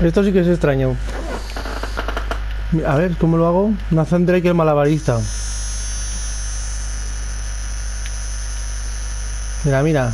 Esto sí que es extraño. A ver, ¿cómo lo hago? Nathan Drake el malabarista. Mira, mira.